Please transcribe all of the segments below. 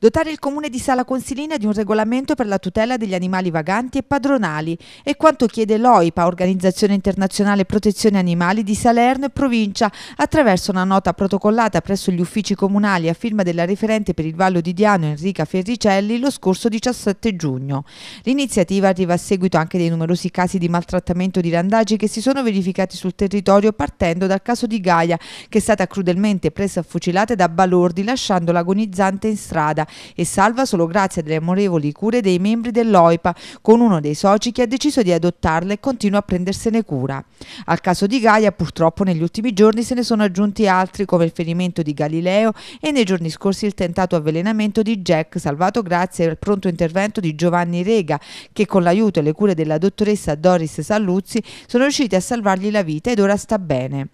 Dotare il comune di Sala Consilina di un regolamento per la tutela degli animali vaganti e padronali è quanto chiede l'OIPA, Organizzazione Internazionale Protezione Animali di Salerno e provincia, attraverso una nota protocollata presso gli uffici comunali a firma della referente per il Vallo di Diano Enrica Ferricelli lo scorso 17 giugno. L'iniziativa arriva a seguito anche dei numerosi casi di maltrattamento di randaggi che si sono verificati sul territorio partendo dal caso di Gaia, che è stata crudelmente presa a fucilate da balordi lasciandola agonizzante in strada e salva solo grazie alle amorevoli cure dei membri dell'OIPA, con uno dei soci che ha deciso di adottarla e continua a prendersene cura. Al caso di Gaia purtroppo negli ultimi giorni se ne sono aggiunti altri come il ferimento di Galileo e nei giorni scorsi il tentato avvelenamento di Jack, salvato grazie al pronto intervento di Giovanni Rega, che con l'aiuto e le cure della dottoressa Doris Salluzzi sono riusciti a salvargli la vita ed ora sta bene.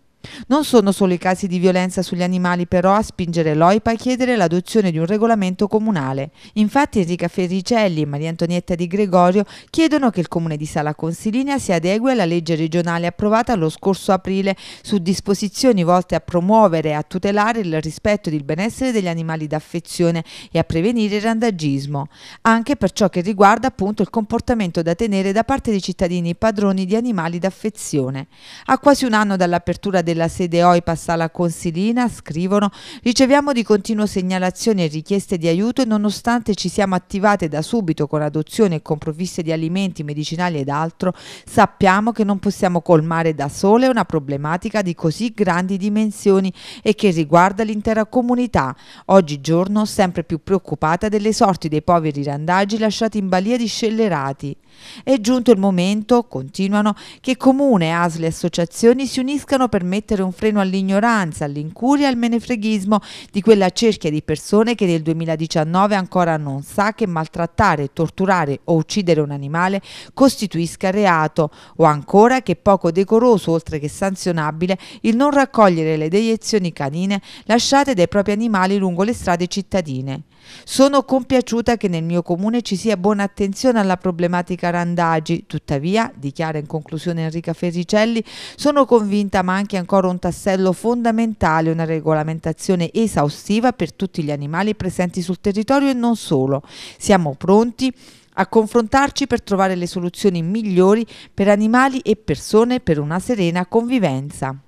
Non sono solo i casi di violenza sugli animali però a spingere l'OIPA a chiedere l'adozione di un regolamento comunale. Infatti Enrica Ferricelli e Maria Antonietta Di Gregorio chiedono che il comune di Sala Consilina si adegui alla legge regionale approvata lo scorso aprile su disposizioni volte a promuovere e a tutelare il rispetto il benessere degli animali d'affezione e a prevenire il randaggismo, anche per ciò che riguarda appunto il comportamento da tenere da parte dei cittadini padroni di animali d'affezione. A quasi un anno dall'apertura del della sede OIPA Sala Consilina scrivono riceviamo di continuo segnalazioni e richieste di aiuto e nonostante ci siamo attivate da subito con adozioni e con provviste di alimenti, medicinali ed altro, sappiamo che non possiamo colmare da sole una problematica di così grandi dimensioni e che riguarda l'intera comunità, oggigiorno sempre più preoccupata delle sorti dei poveri randaggi lasciati in balia di scellerati. È giunto il momento, continuano, che comune, ASL e associazioni si uniscano per mettere un freno all'ignoranza, all'incuria e al menefreghismo di quella cerchia di persone che nel 2019 ancora non sa che maltrattare, torturare o uccidere un animale costituisca reato o ancora che poco decoroso oltre che sanzionabile il non raccogliere le deiezioni canine lasciate dai propri animali lungo le strade cittadine. Sono compiaciuta che nel mio comune ci sia buona attenzione alla problematica randagi, tuttavia, dichiara in conclusione Enrica Ferricelli, sono convinta manchi ancora un tassello fondamentale, una regolamentazione esaustiva per tutti gli animali presenti sul territorio e non solo. Siamo pronti a confrontarci per trovare le soluzioni migliori per animali e persone per una serena convivenza.